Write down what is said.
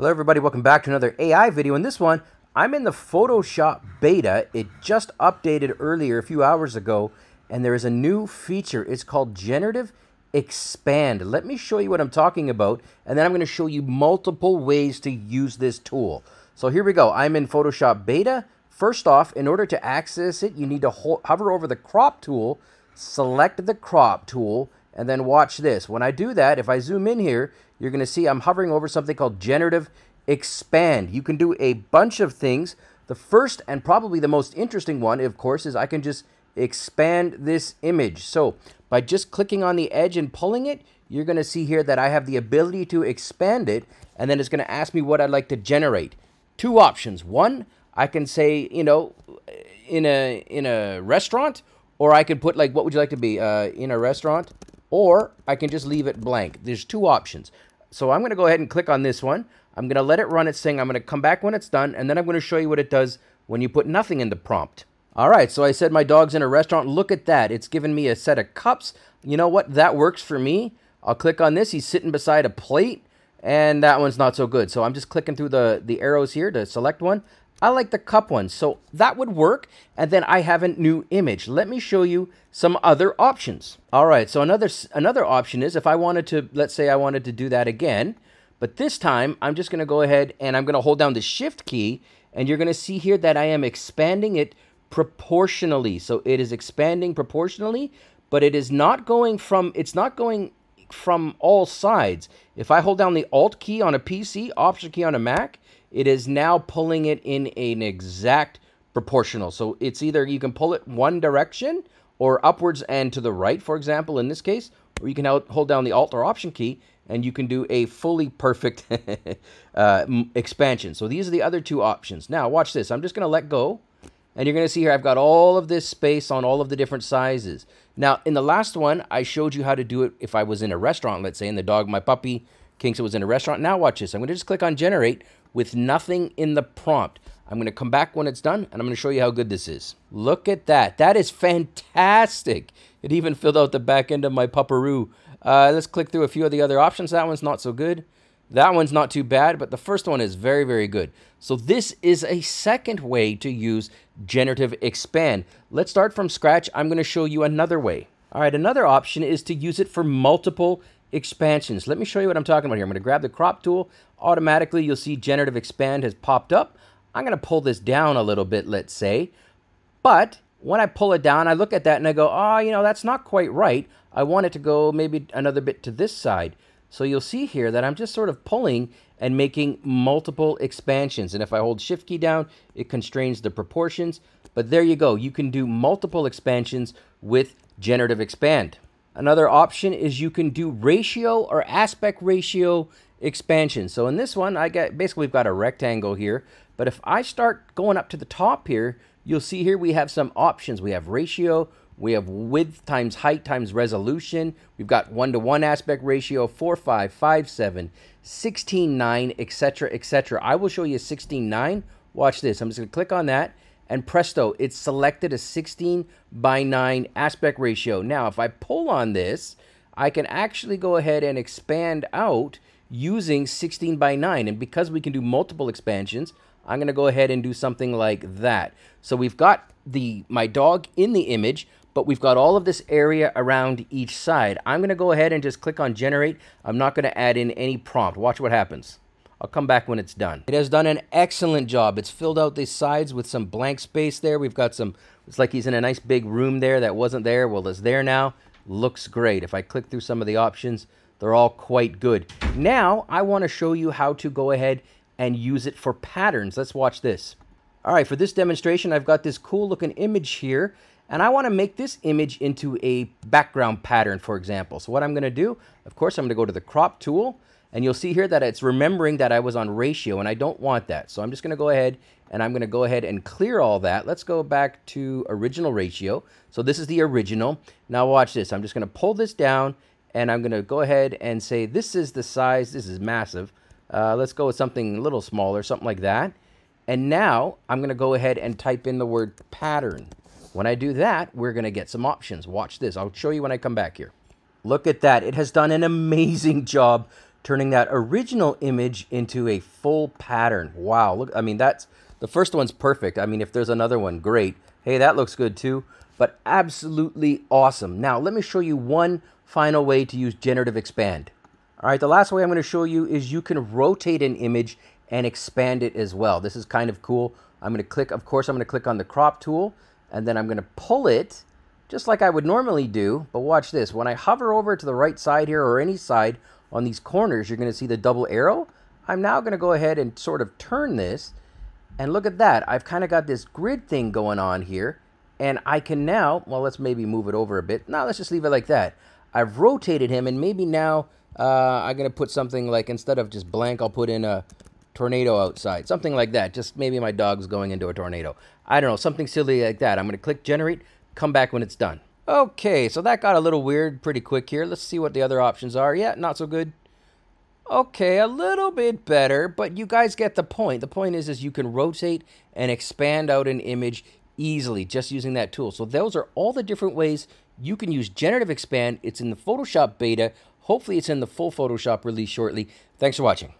Hello everybody, welcome back to another AI video. In this one, I'm in the Photoshop beta. It just updated earlier, a few hours ago, and there is a new feature. It's called Generative Expand. Let me show you what I'm talking about, and then I'm going to show you multiple ways to use this tool. So here we go. I'm in Photoshop beta. First off, in order to access it, you need to hover over the crop tool, select the crop tool, and then watch this. When I do that, if I zoom in here, you're going to see I'm hovering over something called generative expand. You can do a bunch of things. The first and probably the most interesting one, of course, is I can just expand this image. So by just clicking on the edge and pulling it, you're going to see here that I have the ability to expand it, and then it's going to ask me what I'd like to generate. Two options. One, I can say, you know, in a in a restaurant, or I could put like, what would you like to be uh, in a restaurant? Or I can just leave it blank. There's two options. So I'm going to go ahead and click on this one. I'm going to let it run its thing. I'm going to come back when it's done, and then I'm going to show you what it does when you put nothing in the prompt. All right, so I said my dog's in a restaurant. Look at that. It's given me a set of cups. You know what? That works for me. I'll click on this. He's sitting beside a plate, and that one's not so good. So I'm just clicking through the, the arrows here to select one. I like the cup one, so that would work. And then I have a new image. Let me show you some other options. All right, so another, another option is if I wanted to, let's say I wanted to do that again, but this time I'm just gonna go ahead and I'm gonna hold down the shift key and you're gonna see here that I am expanding it proportionally. So it is expanding proportionally, but it is not going from, it's not going from all sides. If I hold down the Alt key on a PC, Option key on a Mac, it is now pulling it in an exact proportional. So it's either you can pull it one direction or upwards and to the right, for example, in this case, or you can hold down the Alt or Option key and you can do a fully perfect uh, expansion. So these are the other two options. Now watch this. I'm just going to let go. And you're going to see here I've got all of this space on all of the different sizes. Now, in the last one, I showed you how to do it if I was in a restaurant, let's say, and the dog, my puppy, Kingston was in a restaurant. Now watch this. I'm going to just click on Generate with nothing in the prompt. I'm going to come back when it's done, and I'm going to show you how good this is. Look at that. That is fantastic. It even filled out the back end of my pupperoo. Uh, let's click through a few of the other options. That one's not so good. That one's not too bad, but the first one is very, very good. So this is a second way to use generative expand. Let's start from scratch. I'm going to show you another way. All right, another option is to use it for multiple expansions. Let me show you what I'm talking about here. I'm going to grab the crop tool. Automatically, you'll see generative expand has popped up. I'm going to pull this down a little bit, let's say. But when I pull it down, I look at that and I go, oh, you know, that's not quite right. I want it to go maybe another bit to this side. So you'll see here that I'm just sort of pulling and making multiple expansions. And if I hold shift key down, it constrains the proportions. But there you go. You can do multiple expansions with generative expand. Another option is you can do ratio or aspect ratio expansion. So in this one, I got basically we've got a rectangle here. But if I start going up to the top here, you'll see here we have some options. We have ratio, we have width times height times resolution. We've got one-to-one -one aspect ratio, 4, 5, 5, 7, 16, 9, etc., etc. I will show you 16, 9. Watch this. I'm just going to click on that and presto, it's selected a 16 by 9 aspect ratio. Now, if I pull on this, I can actually go ahead and expand out using 16 by 9. And because we can do multiple expansions, I'm going to go ahead and do something like that. So we've got the my dog in the image, but we've got all of this area around each side. I'm going to go ahead and just click on generate. I'm not going to add in any prompt. Watch what happens. I'll come back when it's done. It has done an excellent job. It's filled out these sides with some blank space there. We've got some, it's like he's in a nice big room there that wasn't there. Well, it's there now. Looks great. If I click through some of the options, they're all quite good. Now, I want to show you how to go ahead and use it for patterns. Let's watch this. All right, for this demonstration, I've got this cool looking image here, and I want to make this image into a background pattern, for example. So what I'm going to do, of course, I'm going to go to the crop tool, and you'll see here that it's remembering that I was on ratio and I don't want that. So I'm just going to go ahead and I'm going to go ahead and clear all that. Let's go back to original ratio. So this is the original. Now watch this. I'm just going to pull this down and I'm going to go ahead and say this is the size. This is massive. Uh, let's go with something a little smaller, something like that. And now I'm going to go ahead and type in the word pattern. When I do that, we're going to get some options. Watch this. I'll show you when I come back here. Look at that. It has done an amazing job turning that original image into a full pattern. Wow, look, I mean, that's, the first one's perfect. I mean, if there's another one, great. Hey, that looks good too, but absolutely awesome. Now, let me show you one final way to use generative expand. All right, the last way I'm going to show you is you can rotate an image and expand it as well. This is kind of cool. I'm going to click, of course, I'm going to click on the crop tool, and then I'm going to pull it just like I would normally do. But watch this. When I hover over to the right side here or any side on these corners, you're going to see the double arrow. I'm now going to go ahead and sort of turn this. And look at that. I've kind of got this grid thing going on here. And I can now, well, let's maybe move it over a bit. Now let's just leave it like that. I've rotated him and maybe now uh, I'm going to put something like, instead of just blank, I'll put in a tornado outside. Something like that. Just maybe my dog's going into a tornado. I don't know, something silly like that. I'm going to click generate, come back when it's done. Okay, so that got a little weird pretty quick here. Let's see what the other options are. Yeah, not so good. Okay, a little bit better, but you guys get the point. The point is, is you can rotate and expand out an image easily just using that tool. So those are all the different ways you can use Generative Expand. It's in the Photoshop beta. Hopefully it's in the full Photoshop release shortly. Thanks for watching.